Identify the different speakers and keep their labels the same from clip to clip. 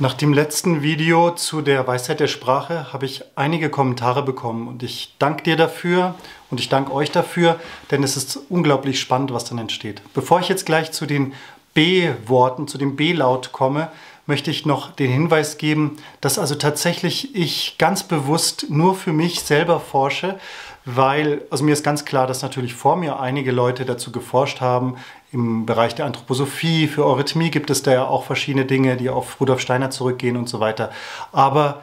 Speaker 1: Nach dem letzten Video zu der Weisheit der Sprache habe ich einige Kommentare bekommen und ich danke dir dafür und ich danke euch dafür, denn es ist unglaublich spannend, was dann entsteht. Bevor ich jetzt gleich zu den B-Worten, zu dem B-Laut komme, möchte ich noch den Hinweis geben, dass also tatsächlich ich ganz bewusst nur für mich selber forsche, weil, also mir ist ganz klar, dass natürlich vor mir einige Leute dazu geforscht haben. Im Bereich der Anthroposophie, für Eurythmie gibt es da ja auch verschiedene Dinge, die auf Rudolf Steiner zurückgehen und so weiter. Aber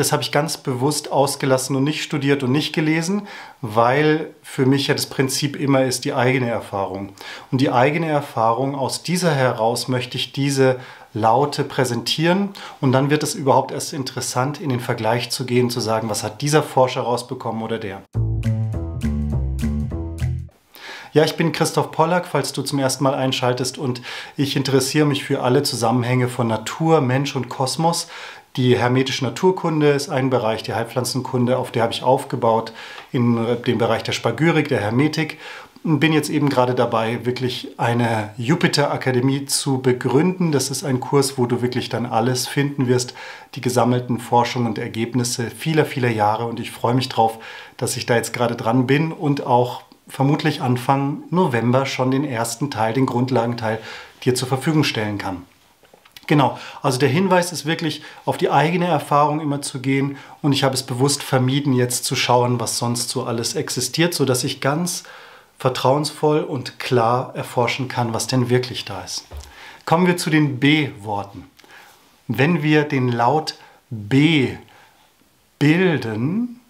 Speaker 1: das habe ich ganz bewusst ausgelassen und nicht studiert und nicht gelesen, weil für mich ja das Prinzip immer ist die eigene Erfahrung. Und die eigene Erfahrung, aus dieser heraus möchte ich diese Laute präsentieren und dann wird es überhaupt erst interessant, in den Vergleich zu gehen, zu sagen, was hat dieser Forscher rausbekommen oder der. Ja, ich bin Christoph Pollack, falls du zum ersten Mal einschaltest und ich interessiere mich für alle Zusammenhänge von Natur, Mensch und Kosmos. Die hermetische Naturkunde ist ein Bereich, die Heilpflanzenkunde, auf der habe ich aufgebaut in dem Bereich der Spagyrik, der Hermetik und bin jetzt eben gerade dabei, wirklich eine Jupiter-Akademie zu begründen. Das ist ein Kurs, wo du wirklich dann alles finden wirst, die gesammelten Forschungen und Ergebnisse vieler, vieler Jahre. Und ich freue mich drauf, dass ich da jetzt gerade dran bin und auch vermutlich Anfang November schon den ersten Teil, den Grundlagenteil, dir zur Verfügung stellen kann. Genau, also der Hinweis ist wirklich auf die eigene Erfahrung immer zu gehen und ich habe es bewusst vermieden, jetzt zu schauen, was sonst so alles existiert, sodass ich ganz vertrauensvoll und klar erforschen kann, was denn wirklich da ist. Kommen wir zu den B-Worten. Wenn wir den Laut B bilden,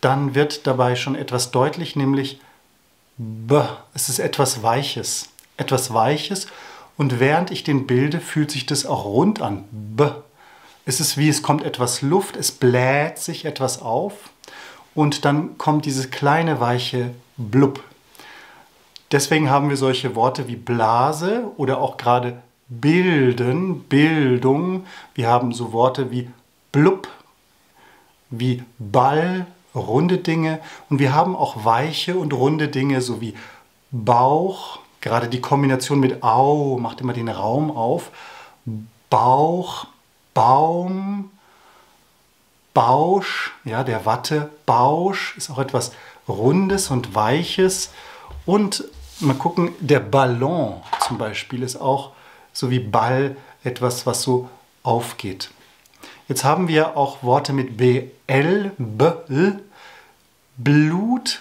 Speaker 1: dann wird dabei schon etwas deutlich, nämlich B. Es ist etwas Weiches. Etwas Weiches. Und während ich den bilde, fühlt sich das auch rund an. B. Es ist wie, es kommt etwas Luft, es bläht sich etwas auf. Und dann kommt diese kleine weiche Blub. Deswegen haben wir solche Worte wie Blase oder auch gerade bilden, Bildung. Wir haben so Worte wie blub, wie Ball, runde Dinge. Und wir haben auch weiche und runde Dinge, so wie Bauch. Gerade die Kombination mit Au macht immer den Raum auf. Bauch, Baum, Bausch, ja, der Watte, Bausch ist auch etwas Rundes und Weiches. Und mal gucken, der Ballon zum Beispiel ist auch so wie Ball etwas, was so aufgeht. Jetzt haben wir auch Worte mit BL, BL. Blut,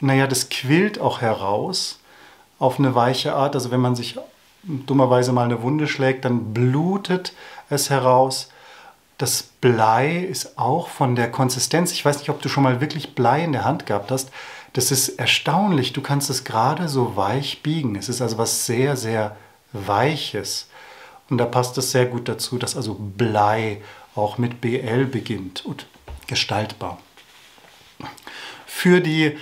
Speaker 1: naja, das quillt auch heraus auf eine weiche Art. Also wenn man sich dummerweise mal eine Wunde schlägt, dann blutet es heraus. Das Blei ist auch von der Konsistenz. Ich weiß nicht, ob du schon mal wirklich Blei in der Hand gehabt hast. Das ist erstaunlich. Du kannst es gerade so weich biegen. Es ist also was sehr, sehr Weiches. Und da passt es sehr gut dazu, dass also Blei auch mit BL beginnt und gestaltbar. Für die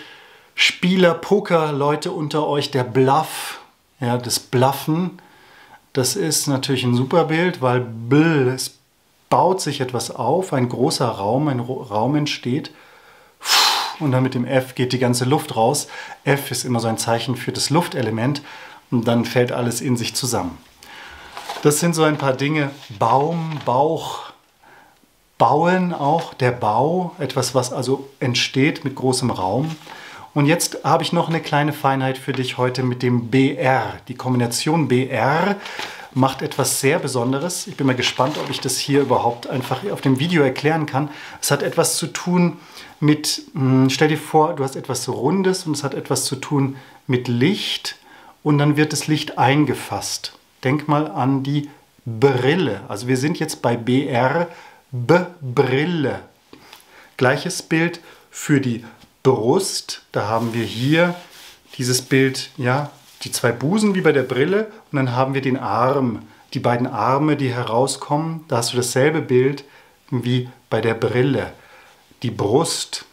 Speaker 1: Spieler, Poker-Leute unter euch, der Bluff, ja, das Bluffen, das ist natürlich ein super Bild, weil Bl, es baut sich etwas auf, ein großer Raum, ein Raum entsteht und dann mit dem F geht die ganze Luft raus. F ist immer so ein Zeichen für das Luftelement und dann fällt alles in sich zusammen. Das sind so ein paar Dinge. Baum, Bauch, Bauen auch, der Bau, etwas, was also entsteht mit großem Raum. Und jetzt habe ich noch eine kleine Feinheit für dich heute mit dem BR. Die Kombination BR macht etwas sehr Besonderes. Ich bin mal gespannt, ob ich das hier überhaupt einfach auf dem Video erklären kann. Es hat etwas zu tun mit, hm, stell dir vor, du hast etwas Rundes und es hat etwas zu tun mit Licht und dann wird das Licht eingefasst. Denk mal an die Brille. Also wir sind jetzt bei BR B-Brille. Gleiches Bild für die Brust. Da haben wir hier dieses Bild, ja, die zwei Busen wie bei der Brille und dann haben wir den Arm, die beiden Arme, die herauskommen. Da hast du dasselbe Bild wie bei der Brille. Die Brust.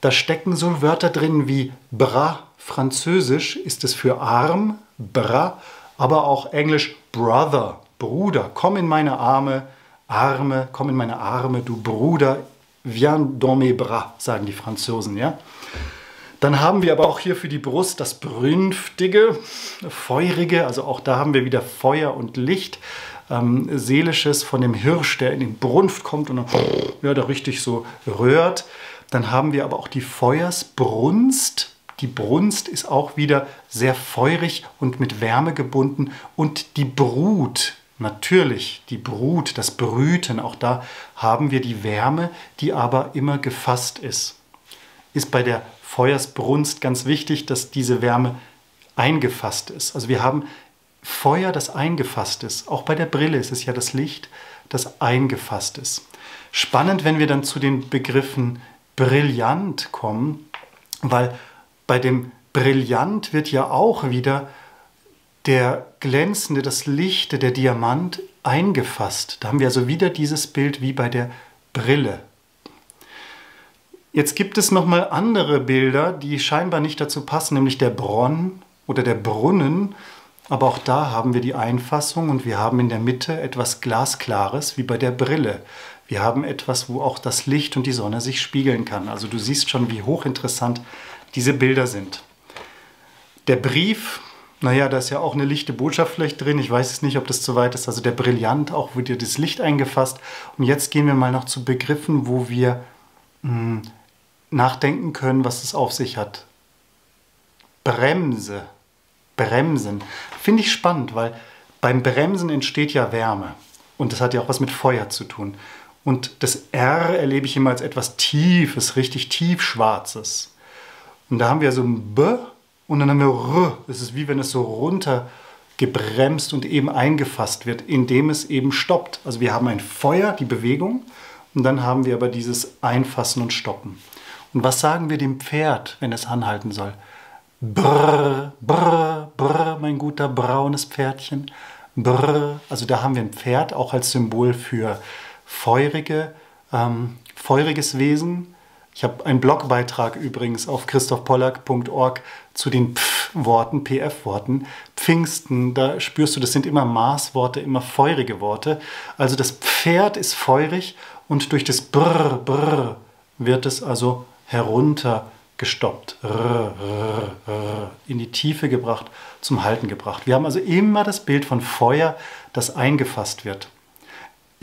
Speaker 1: Da stecken so Wörter drin wie bras, französisch ist es für Arm, bras, aber auch englisch brother, Bruder. Komm in meine Arme, Arme, komm in meine Arme, du Bruder, viens dans mes bras, sagen die Franzosen, ja. Dann haben wir aber auch hier für die Brust das Brünftige, Feurige, also auch da haben wir wieder Feuer und Licht. ähm, Seelisches von dem Hirsch, der in den Brunft kommt und dann ja, da richtig so röhrt. Dann haben wir aber auch die Feuersbrunst. Die Brunst ist auch wieder sehr feurig und mit Wärme gebunden. Und die Brut, natürlich die Brut, das Brüten, auch da haben wir die Wärme, die aber immer gefasst ist. Ist bei der Feuersbrunst ganz wichtig, dass diese Wärme eingefasst ist. Also wir haben Feuer, das eingefasst ist. Auch bei der Brille ist es ja das Licht, das eingefasst ist. Spannend, wenn wir dann zu den Begriffen brillant kommen, weil bei dem brillant wird ja auch wieder der glänzende, das Lichte, der Diamant eingefasst. Da haben wir also wieder dieses Bild wie bei der Brille. Jetzt gibt es nochmal andere Bilder, die scheinbar nicht dazu passen, nämlich der Bronn oder der Brunnen. Aber auch da haben wir die Einfassung und wir haben in der Mitte etwas Glasklares wie bei der Brille. Wir haben etwas, wo auch das Licht und die Sonne sich spiegeln kann. Also du siehst schon, wie hochinteressant diese Bilder sind. Der Brief, naja, da ist ja auch eine lichte Botschaft vielleicht drin. Ich weiß es nicht, ob das zu weit ist. Also der Brillant, auch wird dir das Licht eingefasst. Und jetzt gehen wir mal noch zu Begriffen, wo wir mh, hm, nachdenken können, was es auf sich hat. Bremse. Bremsen. Finde ich spannend, weil beim Bremsen entsteht ja Wärme. Und das hat ja auch was mit Feuer zu tun. Und das R erlebe ich immer als etwas Tiefes, richtig tiefschwarzes. Und da haben wir so ein B und dann haben wir R. Es ist wie wenn es so runter gebremst und eben eingefasst wird, indem es eben stoppt. Also wir haben ein Feuer, die Bewegung, und dann haben wir aber dieses Einfassen und Stoppen. Und was sagen wir dem Pferd, wenn es anhalten soll? Brr, brr, brr, mein guter braunes Pferdchen. Brr. Also da haben wir ein Pferd auch als Symbol für feurige, ähm, feuriges Wesen. Ich habe einen Blogbeitrag übrigens auf christophpollack.org zu den Pf-Worten, PF-Worten. Pfingsten, da spürst du, das sind immer Maßworte, immer feurige Worte. Also das Pferd ist feurig und durch das Brr, Brr wird es also herunter gestoppt, in die Tiefe gebracht, zum Halten gebracht. Wir haben also immer das Bild von Feuer, das eingefasst wird.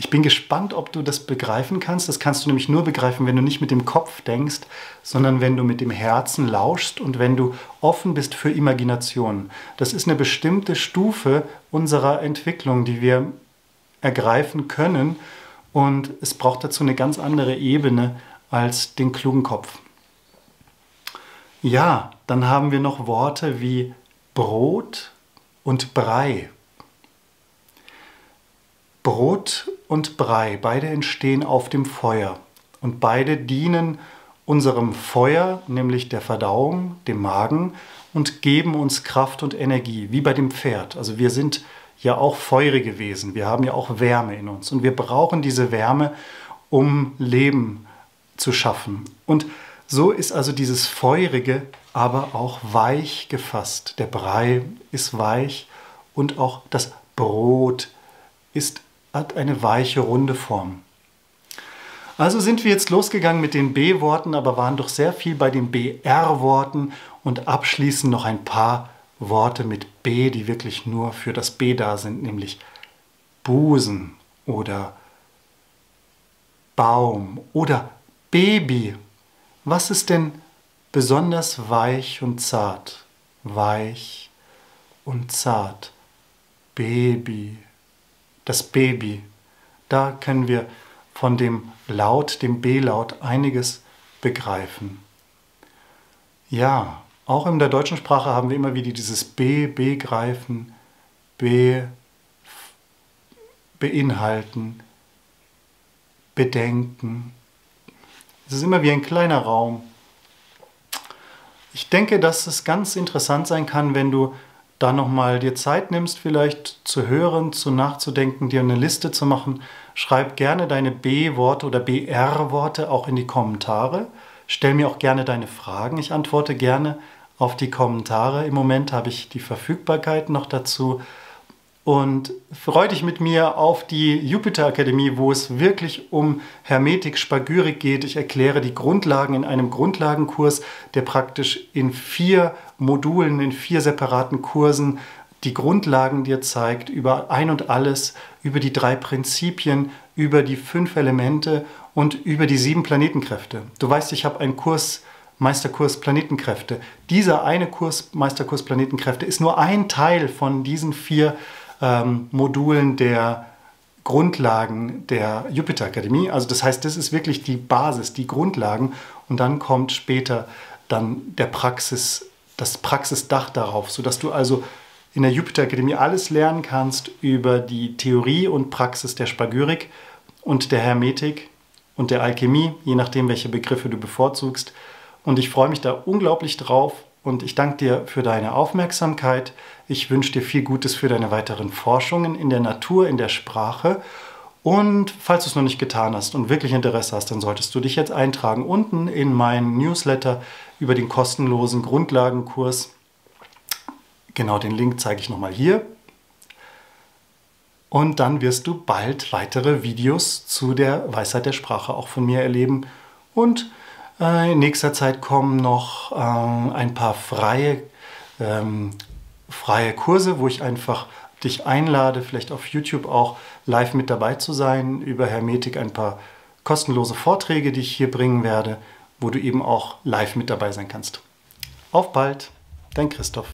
Speaker 1: Ich bin gespannt, ob du das begreifen kannst. Das kannst du nämlich nur begreifen, wenn du nicht mit dem Kopf denkst, sondern wenn du mit dem Herzen lauschst und wenn du offen bist für Imagination. Das ist eine bestimmte Stufe unserer Entwicklung, die wir ergreifen können. Und es braucht dazu eine ganz andere Ebene als den klugen Kopf. Ja, dann haben wir noch Worte wie Brot und Brei. Brot und Brei, beide entstehen auf dem Feuer und beide dienen unserem Feuer, nämlich der Verdauung, dem Magen und geben uns Kraft und Energie, wie bei dem Pferd. Also wir sind ja auch feurige Wesen, wir haben ja auch Wärme in uns und wir brauchen diese Wärme, um Leben zu schaffen. Und so ist also dieses Feurige aber auch weich gefasst. Der Brei ist weich und auch das Brot ist hat eine weiche, runde Form. Also sind wir jetzt losgegangen mit den B-Worten, aber waren doch sehr viel bei den BR-Worten und abschließend noch ein paar Worte mit B, die wirklich nur für das B da sind, nämlich Busen oder Baum oder Baby. Was ist denn besonders weich und zart? Weich und zart. Baby das Baby. Da können wir von dem Laut, dem B-Laut, einiges begreifen. Ja, auch in der deutschen Sprache haben wir immer wieder dieses B, begreifen, B, beinhalten, bedenken. Es ist immer wie ein kleiner Raum. Ich denke, dass es ganz interessant sein kann, wenn du da nochmal dir Zeit nimmst, vielleicht zu hören, zu nachzudenken, dir eine Liste zu machen, schreib gerne deine B-Worte oder BR-Worte auch in die Kommentare. Stell mir auch gerne deine Fragen. Ich antworte gerne auf die Kommentare. Im Moment habe ich die Verfügbarkeit noch dazu und freu dich mit mir auf die Jupiter Akademie, wo es wirklich um Hermetik, Spagyrik geht. Ich erkläre die Grundlagen in einem Grundlagenkurs, der praktisch in vier Modulen, in vier separaten Kursen die Grundlagen dir zeigt über ein und alles, über die drei Prinzipien, über die fünf Elemente und über die sieben Planetenkräfte. Du weißt, ich habe einen Kurs, Meisterkurs Planetenkräfte. Dieser eine Kurs, Meisterkurs Planetenkräfte, ist nur ein Teil von diesen vier ähm, Modulen der Grundlagen der Jupiter Akademie. Also das heißt, das ist wirklich die Basis, die Grundlagen und dann kommt später dann der Praxis, das Praxisdach darauf, sodass du also in der Jupiter Akademie alles lernen kannst über die Theorie und Praxis der Spagyrik und der Hermetik und der Alchemie, je nachdem, welche Begriffe du bevorzugst. Und ich freue mich da unglaublich drauf und ich danke dir für deine Aufmerksamkeit. Ich wünsche dir viel Gutes für deine weiteren Forschungen in der Natur, in der Sprache. Und falls du es noch nicht getan hast und wirklich Interesse hast, dann solltest du dich jetzt eintragen unten in meinen Newsletter über den kostenlosen Grundlagenkurs Genau den Link zeige ich nochmal hier. Und dann wirst du bald weitere Videos zu der Weisheit der Sprache auch von mir erleben. Und äh, in nächster Zeit kommen noch äh, ein paar freie, ähm, freie Kurse, wo ich einfach dich einlade, vielleicht auf YouTube auch live mit dabei zu sein, über Hermetik ein paar kostenlose Vorträge, die ich hier bringen werde, wo du eben auch live mit dabei sein kannst. Auf bald, dein Christoph.